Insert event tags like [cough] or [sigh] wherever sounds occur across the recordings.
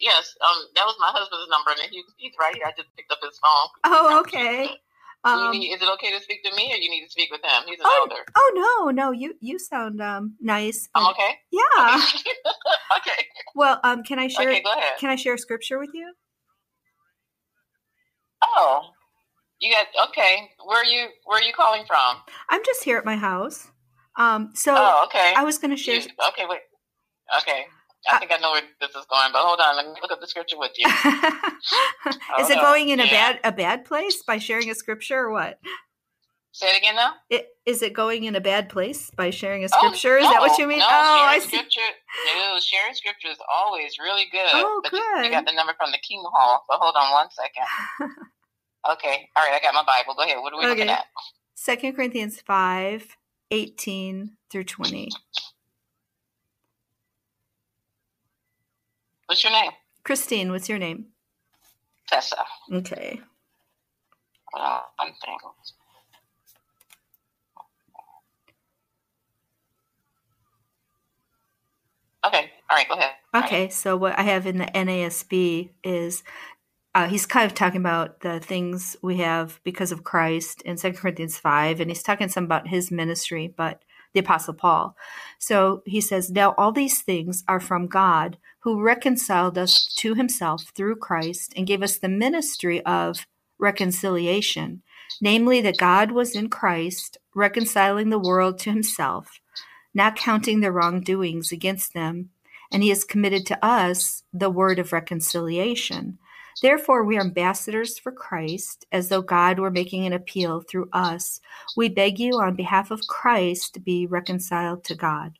yes. Um, that was my husband's number, and he, he's right. here. I just picked up his phone. Oh, okay. Um, need, is it okay to speak to me, or you need to speak with him? He's an oh, elder. Oh no, no, you you sound um nice. I'm okay. Yeah. okay. [laughs] Well, um, can I share? Okay, go ahead. Can I share scripture with you? Oh, you got okay. Where are you? Where are you calling from? I'm just here at my house. Um, so Oh, okay. I was going to share. You- okay, wait. Okay. I think I know where this is going, but hold on. Let me look up the scripture with you. [laughs] Oh, is it going in a bad a bad place by sharing a scripture or what? Say it again now. It, is it going in a bad place by sharing a Oh, scripture? is that what you mean? No, oh, sharing I see. scripture. No, sharing scripture is always really good. Oh, but You, good. you got the number from the Kingdom Hall. So hold on one second. [laughs] Okay. All right. I got my Bible. Go ahead. What are we looking at? Second Corinthians 5, 18 through 20. What's your name? Christine, what's your name? Tessa. Okay. One thing. Okay. All right. Go ahead. Right. Okay, so what I have in the NASB is uh, he's kind of talking about the things we have because of Christ in Second Corinthians 5, and he's talking some about his ministry, but the Apostle Paul. So he says, Now all these things are from God, who reconciled us to himself through Christ and gave us the ministry of reconciliation, namely that God was in Christ, reconciling the world to himself, not counting their wrongdoings against them and he has committed to us the word of reconciliation. Therefore, we are ambassadors for Christ, as though God were making an appeal through us. We beg you, on behalf of Christ, to be reconciled to God.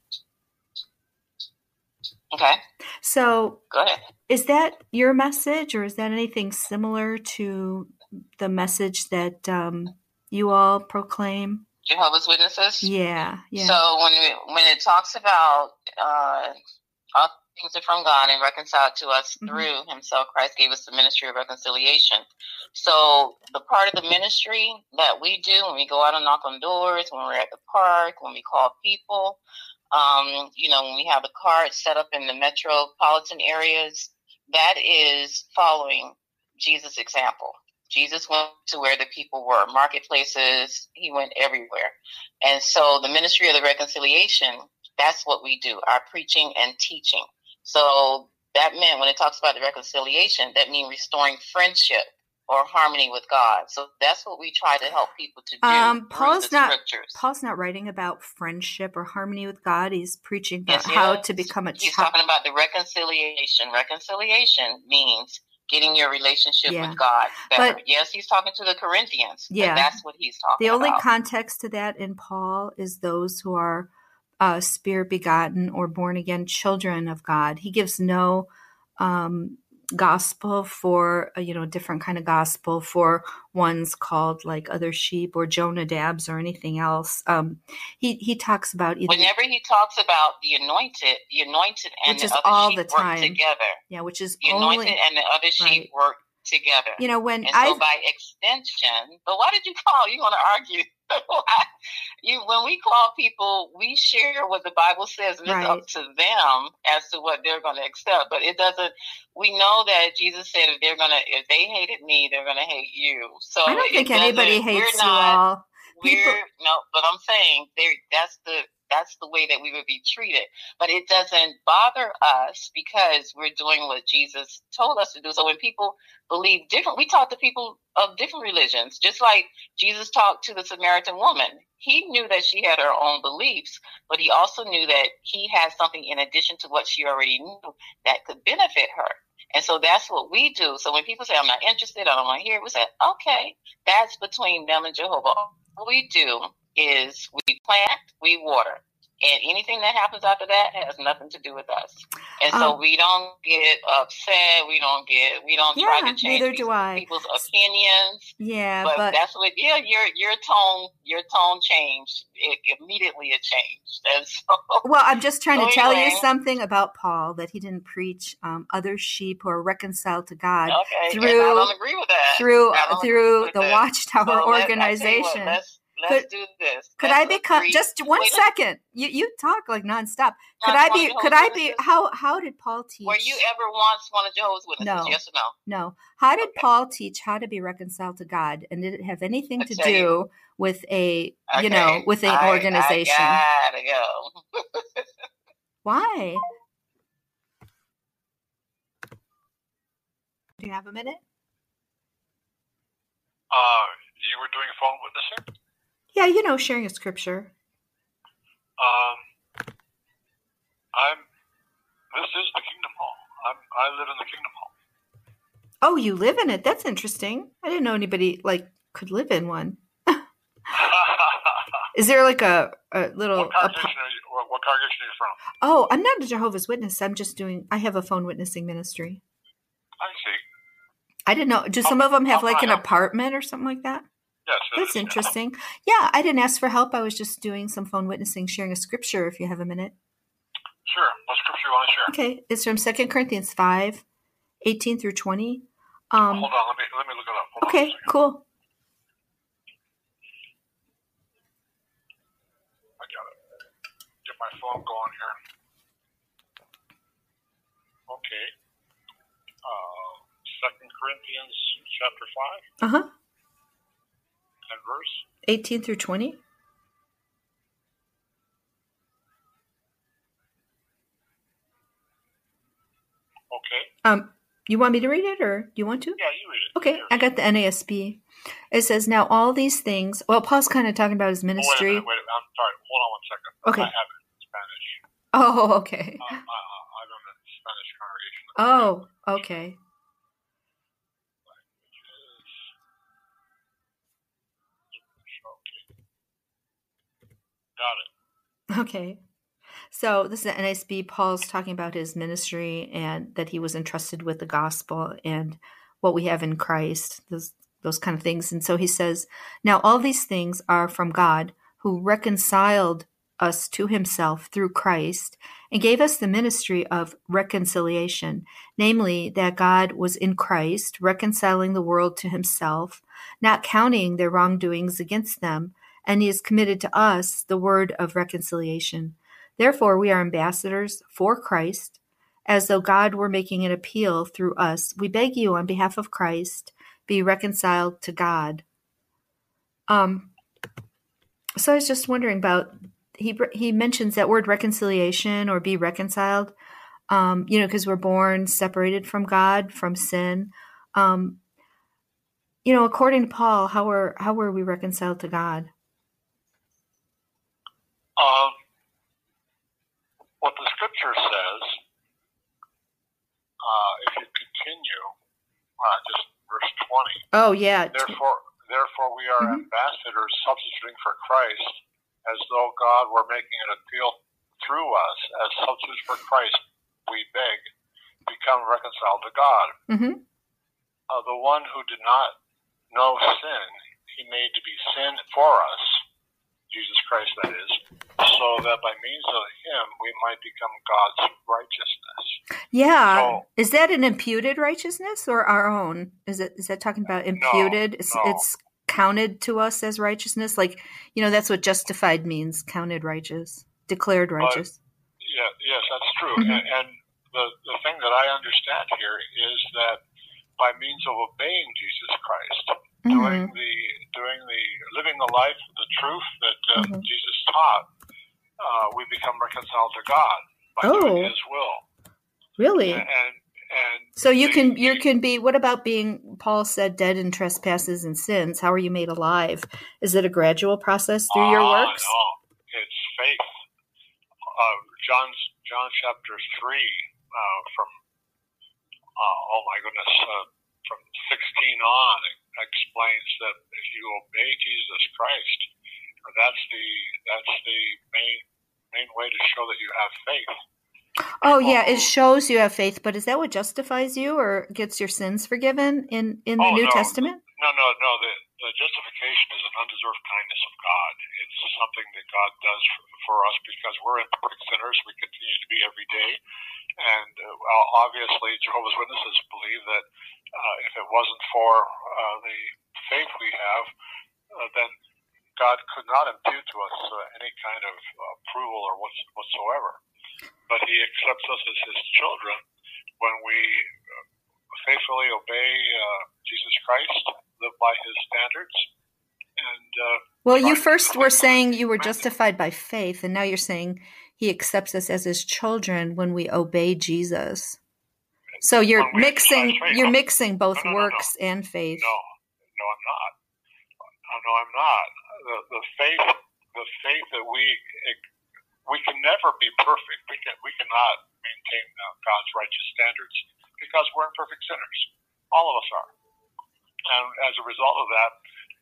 Okay. So, Go ahead. is that your message, or is that anything similar to the message that um, you all proclaim? Jehovah's Witnesses. Yeah, yeah. So when it, when it talks about uh, all things are from God and reconciled to us Mhm. through Himself, Christ gave us the ministry of reconciliation. So the part of the ministry that we do when we go out and knock on doors, when we're at the park, when we call people, um, you know, when we have the cards set up in the metropolitan areas, that is following Jesus' example. Jesus went to where the people were, marketplaces, he went everywhere. And so the ministry of the reconciliation, that's what we do, our preaching and teaching. So that meant when it talks about the reconciliation, that means restoring friendship or harmony with God. So that's what we try to help people to do. Um, Paul's the not- scriptures. Paul's not writing about friendship or harmony with God. He's preaching about Yes, how is. to become a He's child. talking about the reconciliation. Reconciliation means getting your relationship Yeah. with God better. But- yes, he's talking to the Corinthians. but Yeah. that's what he's talking The only about. context to that in Paul is those who are uh, spirit begotten or born again children of God. He gives no um, gospel for uh, you know different kind of gospel for ones called like other sheep or Jonadabs or anything else. Um, he he talks about either Whenever he talks about the anointed, the anointed and Which the is other all sheep the work time. together. yeah, which is The anointed only and the other sheep work together. you know when I so by extension, but why did you call? You want to argue? [laughs] you when we call people, we share what the Bible says, and Right. it's up to them as to what they're going to accept. But it doesn't. We know that Jesus said if they're gonna, if they hated me, they're gonna hate you. So I don't think anybody hates we're you not, all. we're People- no, but I'm saying there. That's the that's the way that we would be treated. But it doesn't bother us because we're doing what Jesus told us to do. So when people believe different, we talk to people of different religions, just like Jesus talked to the Samaritan woman. He knew that she had her own beliefs, but he also knew that he had something in addition to what she already knew that could benefit her. And so that's what we do. So when people say, I'm not interested, I don't want to hear it, we say, okay, that's between them and Jehovah. All we do is we plant, we water. And anything that happens after that has nothing to do with us. And so Um, we don't get upset. We don't get, we don't try to change neither do I. people's opinions. Yeah, But, but that's what, yeah, your, your tone, your tone changed. It, immediately it changed. [laughs] And so, Well, I'm just trying So to tell you something about Paul that he didn't preach um, other sheep who are reconciled to God okay. and I through- don't agree with that. through through the that. Watchtower So let- I tell you what, organization. let's Let's Could- do this. Could Let's I become agree- just one Wait, second? You you talk like nonstop. Could I be? Could I be? How how did Paul teach? Were you ever once one of Jehovah's Witnesses? No. Yes or no? No. How did Okay. Paul teach how to be reconciled to God? And did it have anything I'll to tell you. do with a you know with an I- organization? I gotta go. Why? Do you have a minute? Uh, you were doing phone witnessing? Yeah, you know, sharing a scripture. Um, I'm. This is the Kingdom Hall. I'm. I live in the Kingdom Hall. Oh, you live in it. That's interesting. I didn't know anybody like could live in one. [laughs] Is there like a, a little? what A, congregation are you? What, what congregation are you from? oh, I'm not a Jehovah's Witness. I'm just doing. I have a phone witnessing ministry. I see. I didn't know. Do some of them have like an help? apartment or something like that? Yes. That's is, yeah. interesting. Yeah, I didn't ask for help. I was just doing some phone witnessing, sharing a scripture. If you have a minute, Sure. What scripture you want to share? okay. It's from Second Corinthians 5, 18 through twenty. Um, Hold on. Let me let me look it up. Hold okay, cool. I got it. Get my phone going here. Okay. Uh, Second Corinthians chapter five Uh huh. And verse. 18 through twenty. Okay. Um, you want me to read it, or do you want to? Yeah, you read it. Okay. I got the NASB. It says, Now all these things, well, Paul's kind of talking about his Oh, wait ministry. minute. Wait a minute. I'm sorry. Hold on one second. Okay. I have it in Spanish. Oh, [laughs] okay. Uh, I, I'm in a Spanish congregation. Oh, okay. Okay. So this is NASB. Paul's talking about his ministry and that he was entrusted with the gospel and what we have in Christ, those those kind of things. And so he says, Now all these things are from God, who reconciled us to himself through Christ and gave us the ministry of reconciliation, namely that God was in Christ, reconciling the world to himself, not counting their wrongdoings against them, and he has committed to us the word of reconciliation. Therefore, we are ambassadors for Christ, as though God were making an appeal through us. We beg you, on behalf of Christ, be reconciled to God. Um, so I was just wondering about he he mentions that word reconciliation or be reconciled. Um, you know, because we're born separated from God from sin. Um, you know, according to Paul, how were how were we reconciled to God? Um, what the scripture says, uh, if you continue, uh, just verse 20, Oh yeah, therefore, therefore we are Mhm. ambassadors substituting for Christ as though God were making an appeal through us. As substitutes for Christ, we beg, become reconciled to God. hmm Uh, the one who did not know sin, he made to be sin for us, Jesus Christ that is, so that by means of him we might become God's righteousness. Yeah. So- is that an imputed righteousness or our own? Is it is that talking about imputed? it's, no. it's counted to us as righteousness. Like you know, that's what justified means. Counted righteous, declared righteous. Yeah, yes, that's true. Mhm. And, and the, the thing that I understand here is that by means of obeying Jesus Christ, doing Mhm. the doing the living the life, the truth that uh, Mhm. Jesus taught, uh, we become reconciled to God by Oh. doing His will. Really? And and So you the- can you can be. What about being? Paul said, "Dead in trespasses and sins." How are you made alive? Is it a gradual process through your Ah, works? No, it's faith. Uh, John's John chapter three uh, from uh, oh my goodness uh, from sixteen on explains that if you obey Jesus Christ, that's the that's the main main way to show that you have faith. Oh yeah, it shows you have faith, but is that what justifies you or gets your sins forgiven in in the Oh, New no. Testament? No, no, no. The, the justification is an undeserved kindness of God. It's something that God does for, for us because we're imperfect sinners. We continue to be every day. And uh, obviously, Jehovah's Witnesses believe that uh, if it wasn't for uh, the faith we have, uh, then God could not impute to us uh, any kind of approval or what, whatsoever, but He accepts us as His children when we uh, faithfully obey uh, Jesus Christ, live by His standards, and. Uh, well, you first were saying you were justified by faith, and now you're saying He accepts us as His children when we obey Jesus. So you're mixing you're mixing both no, no, works no, and faith. No, no, I'm not. No, I'm not. The, the faith, the faith that we we can never be perfect. We can we cannot maintain uh, God's righteous standards because we're imperfect sinners. All of us are, and as a result of that,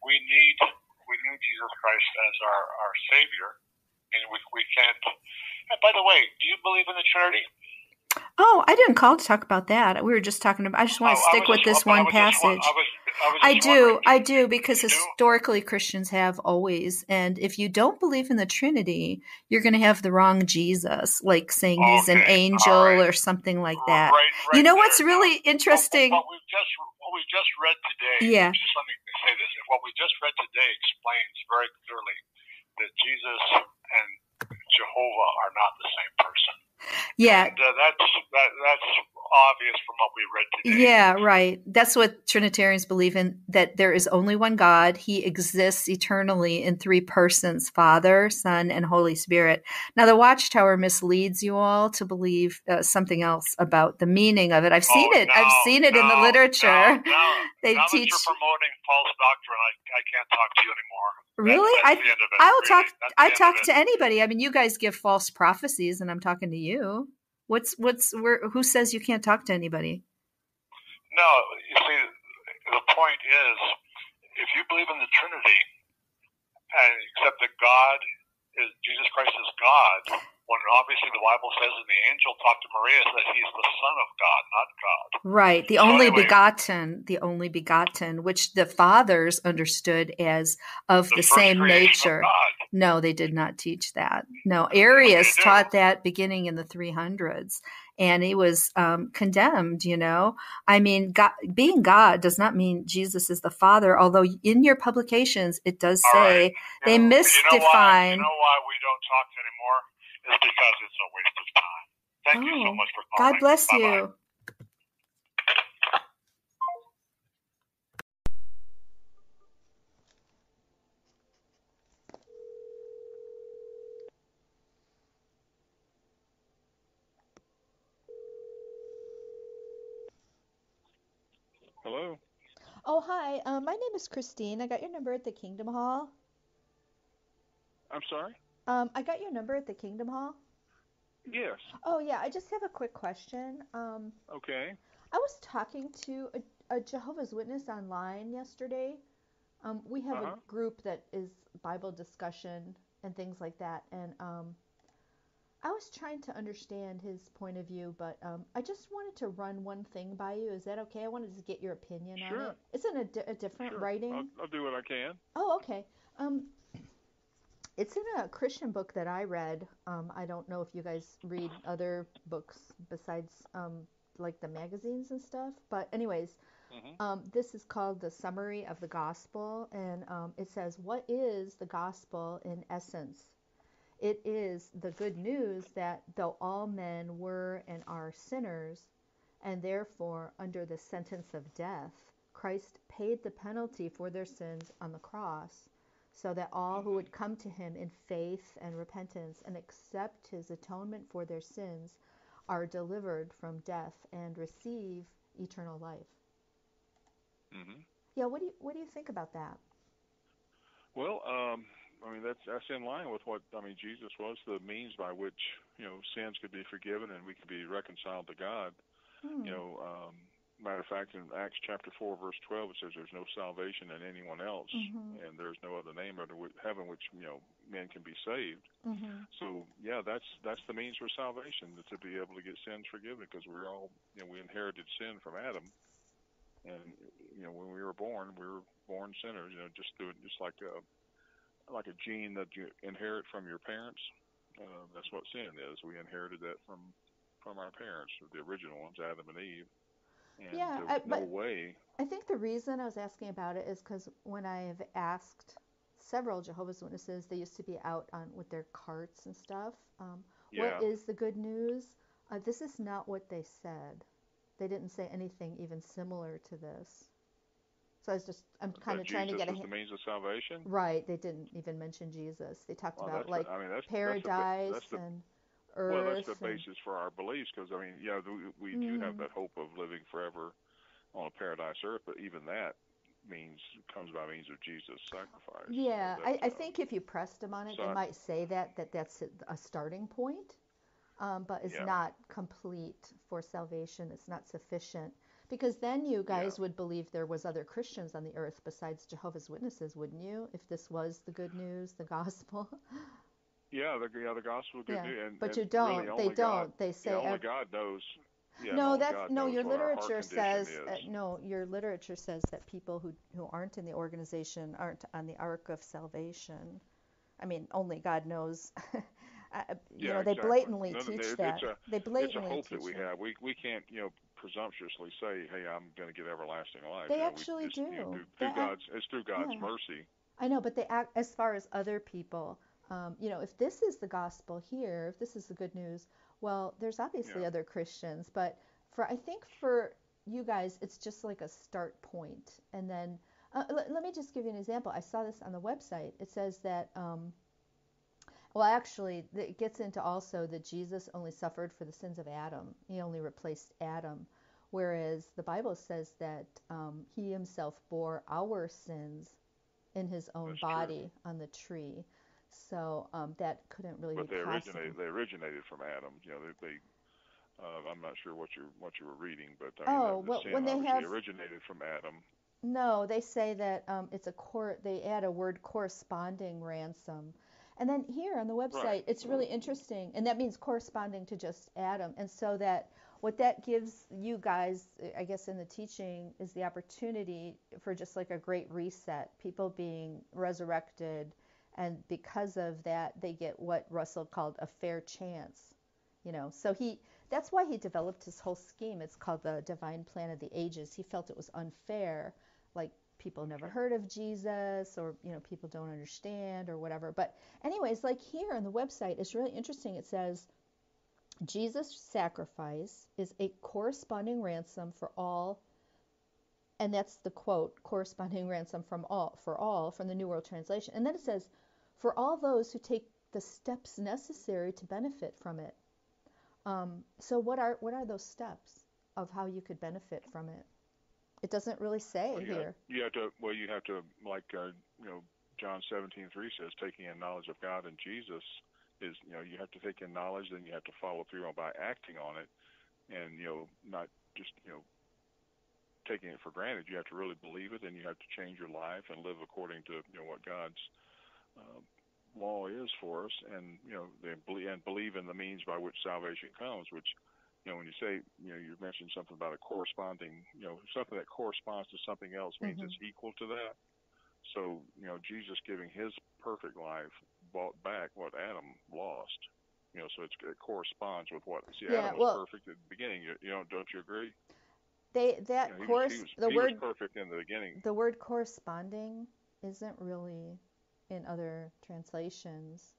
we need we need Jesus Christ as our our Savior, and we we can't. And by the way, do you believe in the Trinity? Oh, I didn't call to talk about that. We were just talking about. I just want to Oh, stick with just- this one I was just passage. I, I, was I just do, I do, because you do? historically Christians have always, and if you don't believe in the Trinity, you're going to have the wrong Jesus, like saying he's an angel right. or something like that. Right, right You know there. what's really interesting? What, what we've just what we just read today. Yeah. Just let me say this: what we just read today explains very clearly that Jesus and Jehovah are not the same person. Yeah, And, uh, that's that, that's obvious from what we read today. Yeah, right. That's what Trinitarians believe in that there is only one God. He exists eternally in three persons Father, Son, and Holy Spirit. Now, the Watchtower misleads you all to believe uh, something else about the meaning of it. I've seen Oh, it. I've seen it in the literature. no, no. [laughs] They teach. promoting false doctrine, I, I can't talk to you anymore. That- Really? that's I- the end of it, I will talk. That's I talk to anybody. I mean, you guys give false prophecies, and I'm talking to you. What's what's where? Who says you can't talk to anybody? No, you see, the point is, if you believe in the Trinity and accept that God is Jesus Christ is God, when obviously the Bible says, and the angel talked to Maria that he's the Son of God, not God. Right, the So only anyway- begotten, the only begotten, which the fathers understood as of the, first same of nature. No, they did not teach that. No, Arius taught that beginning in the 300s, and he was um, condemned. You know, I mean, God, being God does not mean Jesus is the Father. Although in your publications it does All say right. they know misdefine. You know why we don't talk anymore? Is because it's a waste of time. Thank you so Oh, much for God bless Bye-bye. you. Hello. Oh, hi. Um, my name is Christine. I got your number at the Kingdom Hall. I'm sorry. Um, I got your number at the Kingdom Hall. Yes. Oh, yeah. I just have a quick question. Um, Okay. I was talking to a, a Jehovah's Witness online yesterday. Um, we have Uh-huh. a group that is Bible discussion and things like that, and um, I was trying to understand his point of view, but um, I just wanted to run one thing by you. Is that okay? I wanted to get your opinion on Sure. it. It's in a, di- a different Sure. writing. I'll, I'll do what I can. Oh, okay. Um, it's in a Christian book that I read. Um, I don't know if you guys read other books besides um, like the magazines and stuff, but anyways, hmm um, this is called the Summary of the Gospel, and um, it says, "What is the gospel in essence? It is the good news that though all men were and are sinners, and therefore under the sentence of death, Christ paid the penalty for their sins on the cross, so that all who would come to him in faith and repentance and accept his atonement for their sins are delivered from death and receive eternal life. hmm Yeah, what do you what do you think about that? Well, um, I mean that's that's in line with what I mean. Jesus was the means by which you know sins could be forgiven and we could be reconciled to God. Hmm. You know, um, matter of fact, in Acts chapter four, verse twelve, it says, "There's no salvation in anyone else, Mhm. and there's no other name under heaven which you know men can be saved." Mhm. So yeah, that's that's the means for salvation to be able to get sins forgiven because we're all you know we inherited sin from Adam, and you know when we were born we were born sinners. You know just through just like a like a gene that you inherit from your parents. Uh, that's what sin is. We inherited that from from our parents, the original ones, Adam and Eve. And Yeah, there I- no but- way. I think the reason I was asking about it is because when I have asked several Jehovah's Witnesses. They used to be out on with their carts and stuff. Um, Yeah. What is the good news? Uh, this is not what they said. They didn't say anything even similar to this. So I was just, I'm kind of trying to get a the means of salvation. right. They didn't even mention Jesus. They talked Well, about like the, I mean, that's paradise That's that's and the, well, that's the and- basis for our beliefs because I mean, yeah, we, we do have Mhm. that hope of living forever on a paradise earth, but even that means comes by means of Jesus' sacrifice. Yeah, that, I, I uh, think if you pressed them on it, they so I- might say that that that's a, a starting point, um, but it's Yeah. not complete for salvation. It's not sufficient because then you guys Yeah. would believe there was other Christians on the earth besides Jehovah's Witnesses, wouldn't you? If this was the good news, the gospel. [laughs] Yeah, the yeah the gospel of good Yeah, news, and but and you don't. Really They only God, don't. They say yeah, only God knows. Yeah, no, that's God no. Your what our heart literature says uh, no. Your literature says that people who who aren't in the organization aren't on the ark of salvation. I mean, only God knows. [laughs] I- you Yeah, know, they exactly. blatantly teach that. a- they It's a blatantly hope teach that we that. have. We we can't you know presumptuously say, hey, I'm going to get everlasting life. They You know, actually just, You know, do. through, through God's it's through God's yeah. mercy. I know, but they act as far as other people. Um, you know, if this is the gospel here, if this is the good news, well, there's obviously Yeah. other Christians, but for I think for you guys, it's just like a start point. and then uh, let, let me just give you an example. I saw this on the website. It says that. Um, well, actually, it gets into also that Jesus only suffered for the sins of Adam. He only replaced Adam, whereas the Bible says that um, he himself bore our sins in his own That's true. body on the tree. So um, that couldn't really But be they originated they originated from Adam. You know, they, they uh, I'm not sure what you what you were reading, but I mean, Oh, well, sin when they have- originated from Adam. No, they say that um, it's a cor. They add a word corresponding ransom, and then here on the website, Right. it's really interesting, and that means corresponding to just Adam, and so that what that gives you guys, I guess, in the teaching is the opportunity for just like a great reset, people being resurrected, and because of that, they get what Russell called a fair chance you know? So he that's why he developed his whole scheme. It's called the divine plan of the ages. He felt it was unfair like people never heard of jesus or you know people don't understand or whatever. But anyways like here on the website it's really interesting. It says jesus sacrifice is a corresponding ransom for all and that's the quote corresponding ransom from all for all from the new world translation. And then it says for all those who take the steps necessary to benefit from it um, so what are what are those steps of how you could benefit from it? It doesn't really say Well, you, here. have, you have to well, you have to like uh, you know John 17:3 says, taking in knowledge of God and Jesus is you know you have to take in knowledge, then you have to follow through on by acting on it, and you know not just you know taking it for granted. You have to really believe it, and you have to change your life and live according to you know what God's uh, law is for us, and you know they believe and believe in the means by which salvation comes, which you know when you say you know you mentioned something about a corresponding you know something that corresponds to something else means Mhm. it's equal to that. So you know Jesus giving His perfect life bought back what Adam lost. You know, so it's, it corresponds with what. See, Yeah, Adam was well- perfect at the beginning. You, you know, don't you agree? They that You know, course was, was, the he word perfect in the beginning. the word corresponding isn't really in other translations.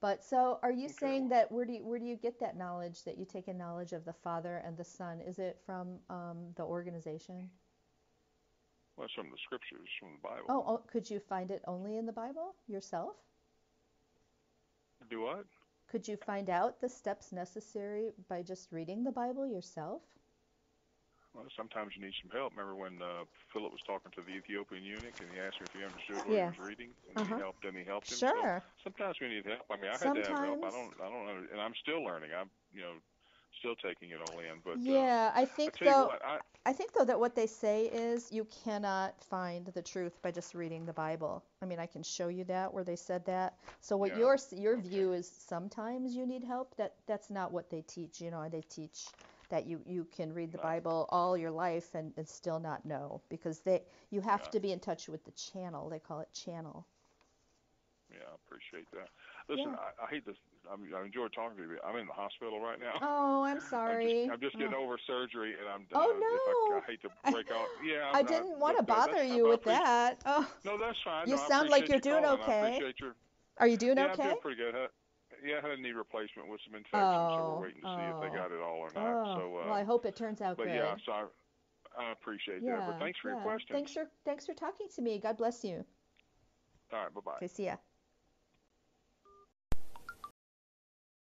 But so are you Okay, saying that where do you where do you get that knowledge that you take a knowledge of the Father and the Son? Is it from um, the organization? Well, it's from the scriptures, from the Bible. Oh, oh, could you find it only in the Bible yourself? Do what? Could you find out the steps necessary by just reading the Bible yourself? Well, sometimes you need some help. Remember when uh, Philip was talking to the Ethiopian eunuch and he asked him if he understood what Yes. he was reading, and Uh-huh. he helped him. He helped him. So Sure. sometimes we need help. I mean, I had to have help. I don't. I don't. Under, and I'm still learning. I'm, you know, still taking it all in. But uh, Yeah, I I think you though what, I, I think though that what they say is you cannot find the truth by just reading the Bible. I mean, I can show you that where they said that. So what Yeah, your your okay. view is sometimes you need help. That that's not what they teach. You know, they teach that you you can read the No. Bible all your life and, and still not know because they you have Yeah. to be in touch with the channel. They call it channel. Yeah, I appreciate that. Listen, Yeah. I, I hate this. I, mean, I enjoy talking to you. I'm in the hospital right now. Oh, I'm [laughs] sorry. I'm just, I'm just getting Oh. over surgery, and I'm. Oh, uh, if I, no. I hate to break out. [laughs] Yeah, I'm I'm didn't want to bother you with that. Oh, No, that's fine. You no, sound like you're you doing calling. okay. I appreciate your. are you doing yeah, okay? I'm doing pretty good. Yeah, I had a knee replacement with some infection, so Oh, we're waiting to see if oh. they got it all or not. Oh, so, uh, well, I hope it turns out good. but good. yeah, so I, I appreciate yeah, that. But thanks for yeah. your questions. Thanks for thanks for talking to me. God bless you. All right, bye bye. Okay, see ya.